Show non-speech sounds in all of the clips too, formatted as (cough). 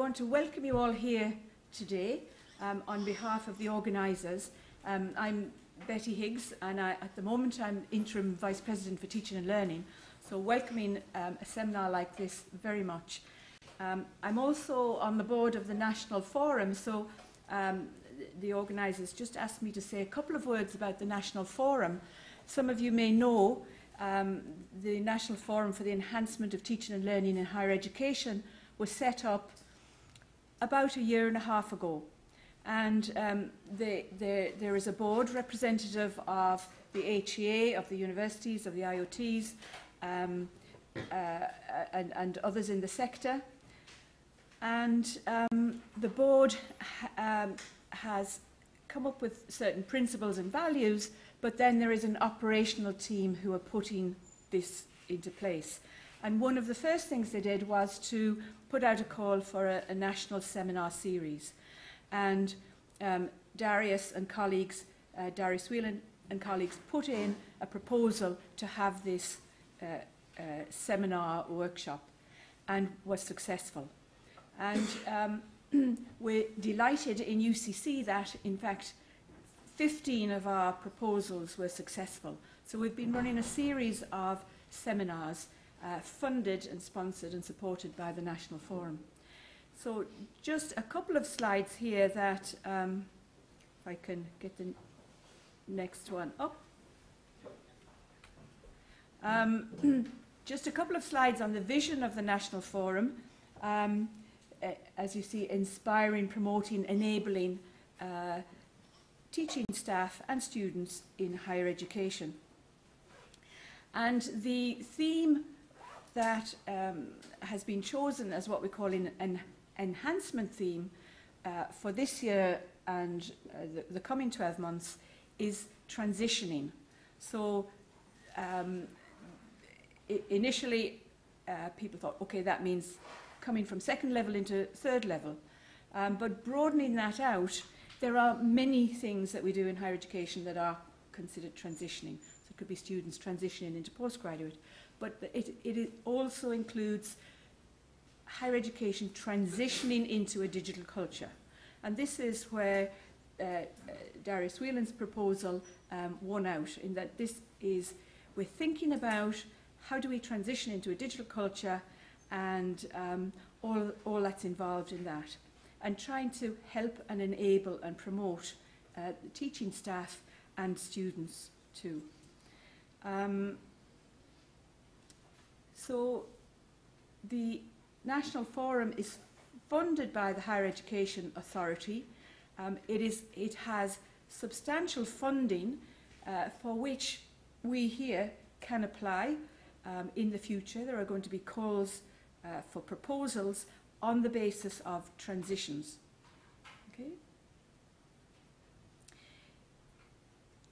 want to welcome you all here today um, on behalf of the organisers. Um, I'm Bettie Higgs and I, at the moment I'm Interim Vice President for Teaching and Learning, so welcoming um, a seminar like this very much. Um, I'm also on the board of the National Forum, so um, the organisers just asked me to say a couple of words about the National Forum. Some of you may know um, the National Forum for the Enhancement of Teaching and Learning in Higher Education was set up about a year and a half ago. And um, the, the, there is a board representative of the HEA, of the universities, of the IOTs, um, uh, and, and others in the sector. And um, the board um, has come up with certain principles and values, but then there is an operational team who are putting this into place. And one of the first things they did was to put out a call for a, a national seminar series. And um, Darius and colleagues, uh, Darius Whelan and colleagues, put in a proposal to have this uh, uh, seminar workshop and was successful. And um, (clears throat) we're delighted in UCC that, in fact, 15 of our proposals were successful. So we've been running a series of seminars uh, funded and sponsored and supported by the National Forum. So just a couple of slides here that, um, if I can get the next one up. Um, (clears throat) just a couple of slides on the vision of the National Forum. Um, as you see, inspiring, promoting, enabling uh, teaching staff and students in higher education. And the theme that um, has been chosen as what we call an, an enhancement theme uh, for this year and uh, the, the coming 12 months is transitioning. So um, initially uh, people thought, okay, that means coming from second level into third level. Um, but broadening that out, there are many things that we do in higher education that are considered transitioning. So it could be students transitioning into postgraduate but it, it also includes higher education transitioning into a digital culture. And this is where uh, uh, Darius Whelan's proposal um, won out, in that this is, we're thinking about how do we transition into a digital culture and um, all, all that's involved in that. And trying to help and enable and promote uh, the teaching staff and students too. Um, so the National Forum is funded by the Higher Education Authority. Um, it, is, it has substantial funding uh, for which we here can apply um, in the future. There are going to be calls uh, for proposals on the basis of transitions. Okay?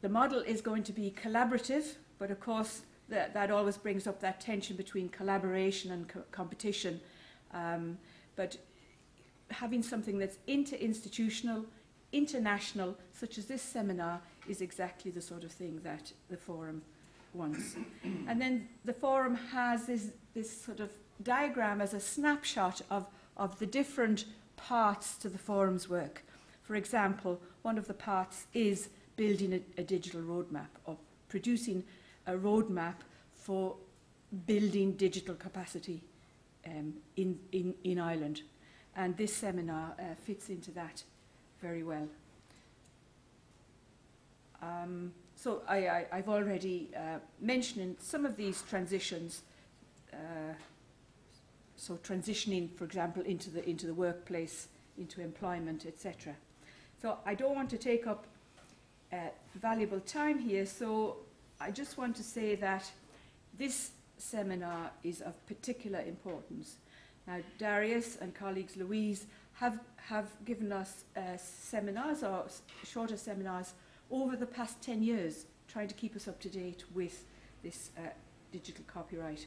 The model is going to be collaborative, but of course that, that always brings up that tension between collaboration and co competition. Um, but having something that's inter-institutional, international, such as this seminar, is exactly the sort of thing that the forum wants. and then the forum has this, this sort of diagram as a snapshot of, of the different parts to the forum's work. For example, one of the parts is building a, a digital roadmap or producing a roadmap for building digital capacity um, in, in, in Ireland. And this seminar uh, fits into that very well. Um, so I, I, I've already uh, mentioned some of these transitions. Uh, so transitioning, for example, into the, into the workplace, into employment, etc. So I don't want to take up uh, valuable time here, so I just want to say that this seminar is of particular importance. Now, Darius and colleagues Louise have, have given us uh, seminars or shorter seminars over the past 10 years, trying to keep us up to date with this uh, digital copyright.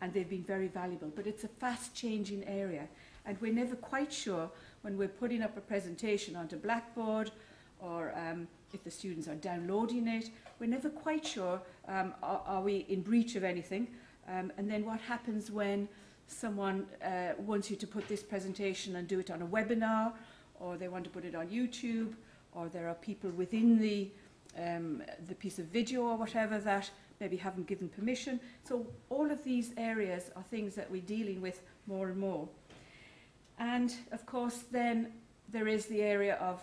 And they've been very valuable. But it's a fast changing area. And we're never quite sure when we're putting up a presentation onto Blackboard or um, if the students are downloading it. We're never quite sure, um, are, are we in breach of anything? Um, and then what happens when someone uh, wants you to put this presentation and do it on a webinar, or they want to put it on YouTube, or there are people within the, um, the piece of video or whatever that maybe haven't given permission. So all of these areas are things that we're dealing with more and more. And of course then there is the area of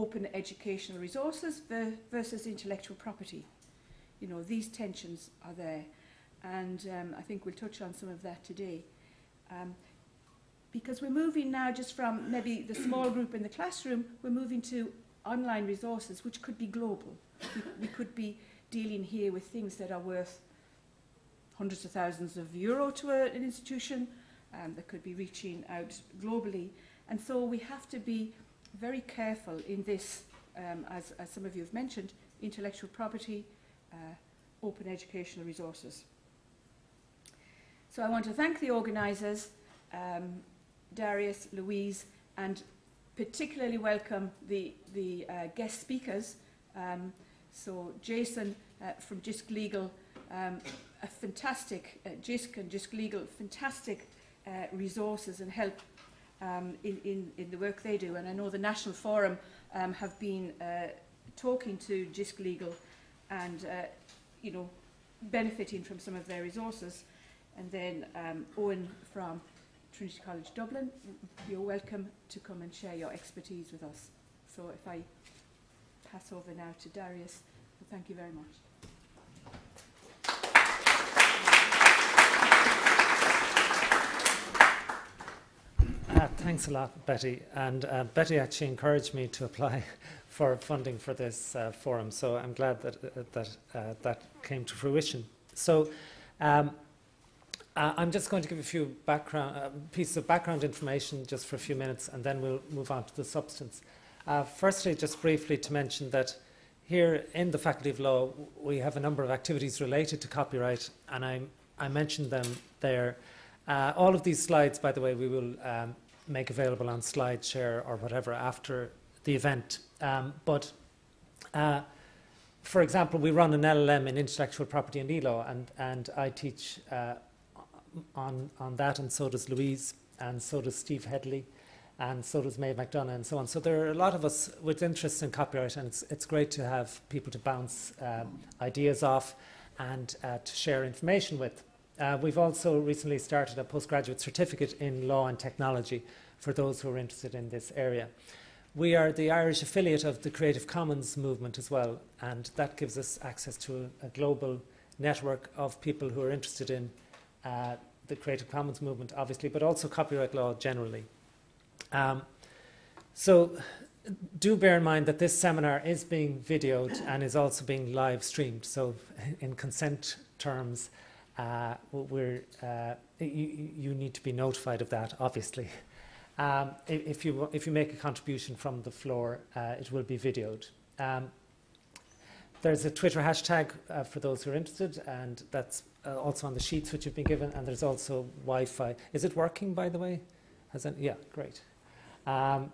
open educational resources versus intellectual property. You know, these tensions are there. And um, I think we'll touch on some of that today. Um, because we're moving now just from maybe the small group in the classroom, we're moving to online resources, which could be global. We, we could be dealing here with things that are worth hundreds of thousands of euro to a, an institution, um, that could be reaching out globally. And so we have to be very careful in this, um, as, as some of you have mentioned, intellectual property, uh, open educational resources. So I want to thank the organisers, um, Darius, Louise, and particularly welcome the, the uh, guest speakers. Um, so Jason uh, from JISC Legal, um, a fantastic, uh, JISC and JISC Legal, fantastic uh, resources and help um, in, in, in the work they do. And I know the National Forum um, have been uh, talking to JISC Legal and, uh, you know, benefiting from some of their resources. And then um, Eoin from Trinity College Dublin, you're welcome to come and share your expertise with us. So if I pass over now to Darius, well, thank you very much. Thanks a lot, Bettie. And uh, Bettie actually encouraged me to apply (laughs) for funding for this uh, forum, so I'm glad that uh, that uh, that came to fruition. So. Um, uh, I'm just going to give a few background pieces of background information just for a few minutes, and then we'll move on to the substance. firstly, just briefly to mention that here in the Faculty of Law, we have a number of activities related to copyright, and I, I mentioned them there. Uh, all of these slides, by the way, we will um, make available on SlideShare or whatever after the event. Um, but uh, for example, we run an LLM in intellectual property and e-law, and, and I teach uh, on, on that, and so does Louise, and so does Steve Hedley, and so does Maeve McDonagh, and so on. So there are a lot of us with interest in copyright, and it's, it's great to have people to bounce um, ideas off and uh, to share information with. Uh, we've also recently started a postgraduate certificate in law and technology for those who are interested in this area. We are the Irish affiliate of the Creative Commons movement as well, and that gives us access to a, a global network of people who are interested in uh, the Creative Commons movement, obviously, but also copyright law generally. Um, so do bear in mind that this seminar is being videoed and is also being live streamed. So (laughs) in consent terms, uh, we're, uh, you, you, need to be notified of that, obviously. (laughs) Um, if, you, if you make a contribution from the floor, uh, it will be videoed. Um, there's a Twitter hashtag uh, for those who are interested, and that's uh, also on the sheets which you've been given, and there's also Wi-Fi. Is it working, by the way? Has? Yeah, great. Um,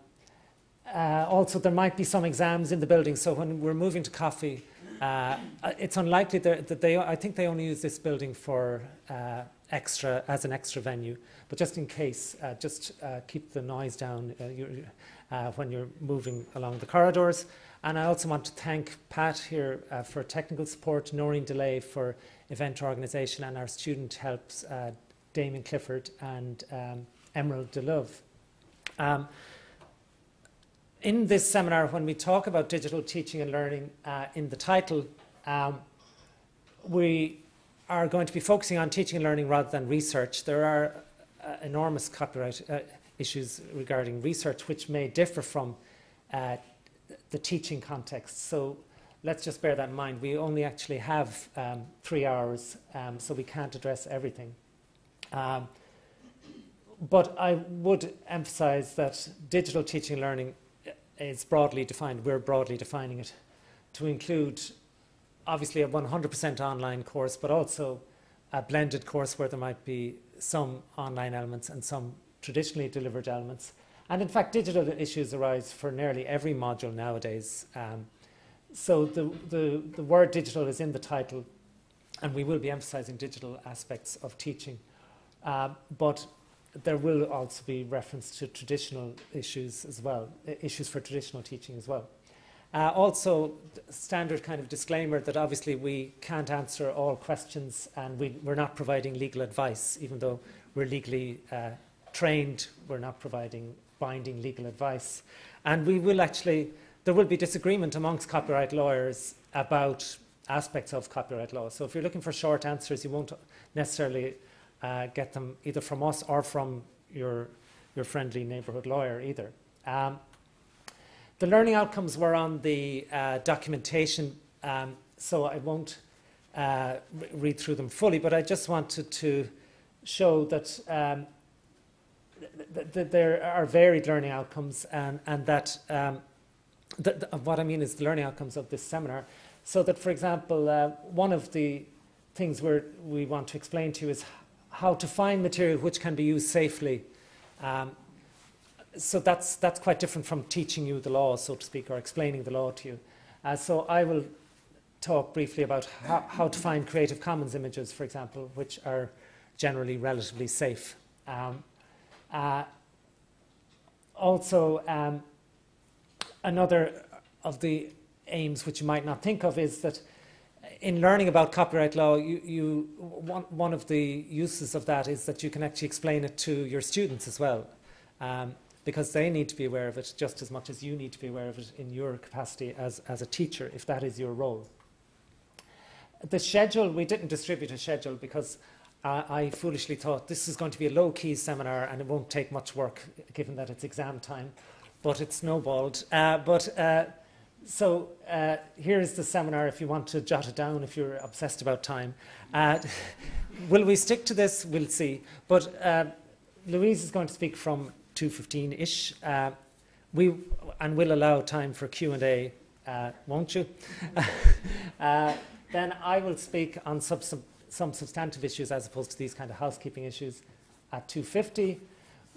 uh, also, there might be some exams in the building, so when we're moving to coffee, uh, it's unlikely that they, I think they only use this building for uh, extra, as an extra venue. But just in case, uh, just uh, keep the noise down uh, you're, uh, when you're moving along the corridors. And I also want to thank Pat here for technical support, Noreen DeLay for event organisation, and our student helps, Damien Clifford and um, Emerald DeLove. Um, in this seminar, when we talk about digital teaching and learning uh, in the title, um, we are going to be focusing on teaching and learning rather than research. There are uh, enormous copyright uh, issues regarding research which may differ from uh, the teaching context. So let's just bear that in mind. We only actually have um, three hours, um, so we can't address everything. Um, but I would emphasize that digital teaching and learning is broadly defined. We're broadly defining it to include obviously a 100% online course, but also a blended course where there might be some online elements and some traditionally delivered elements. And in fact, digital issues arise for nearly every module nowadays. Um, so the, the, the word digital is in the title, and we will be emphasizing digital aspects of teaching. Uh, but there will also be reference to traditional issues as well, issues for traditional teaching as well. Uh, also, standard kind of disclaimer that obviously we can't answer all questions and we, are not providing legal advice, even though we're legally uh, trained, we're not providing binding legal advice. And we will actually, there will be disagreement amongst copyright lawyers about aspects of copyright law. So if you're looking for short answers, you won't necessarily uh, get them either from us or from your, your friendly neighbourhood lawyer either. Um, the learning outcomes were on the uh, documentation, um, so I won't uh, re read through them fully, but I just wanted to show that, um, th th there are varied learning outcomes and, and that um, th what I mean is the learning outcomes of this seminar. So that, for example, uh, one of the things we want to explain to you is how to find material which can be used safely. Um, so that's, that's quite different from teaching you the law, so to speak, or explaining the law to you. Uh, so I will talk briefly about how, how, to find Creative Commons images, for example, which are generally relatively safe. Um, uh, also, um, another of the aims which you might not think of is that in learning about copyright law, you, you, one, one of the uses of that is that you can actually explain it to your students as well, um, because they need to be aware of it just as much as you need to be aware of it in your capacity as, as a teacher, if that is your role. The schedule, we didn't distribute a schedule because uh, I foolishly thought this is going to be a low-key seminar and it won't take much work given that it's exam time, but it snowballed. Uh, but uh, so uh, here's the seminar if you want to jot it down if you're obsessed about time. Uh, (laughs) will we stick to this? We'll see. But uh, Louise is going to speak from 2.15-ish. Uh, we, and we'll allow time for Q&A, uh, won't you? (laughs) Uh, then I will speak on sub some substantive issues as opposed to these kind of housekeeping issues at 2.50.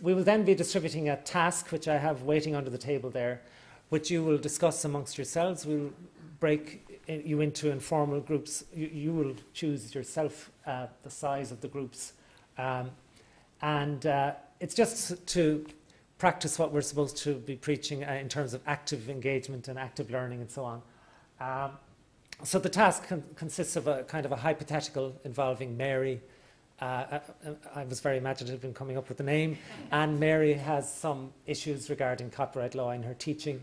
We will then be distributing a task, which I have waiting under the table there, which you will discuss amongst yourselves. We'll break you into informal groups. You, you will choose yourself uh, the size of the groups. Um, and uh, it's just to practice what we're supposed to be preaching uh, in terms of active engagement and active learning and so on. Um, so the task con consists of a kind of a hypothetical involving Mary. Uh, I, uh, I was very imaginative in coming up with the name. And Mary has some issues regarding copyright law in her teaching.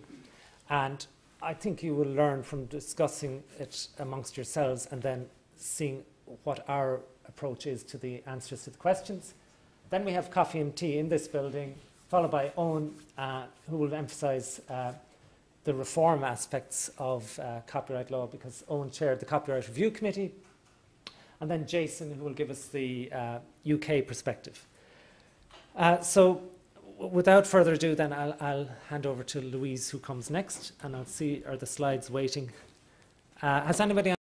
And I think you will learn from discussing it amongst yourselves and then seeing what our approach is to the answers to the questions. Then we have coffee and tea in this building, followed by Eoin, uh, who will emphasize uh, the reform aspects of uh, copyright law because Eoin chaired the Copyright Review Committee. And then Jason, who will give us the UK uh, perspective. Uh, so without further ado, then I'll, I'll, hand over to Louise, who comes next, and I'll see are the slides waiting. Uh, has anybody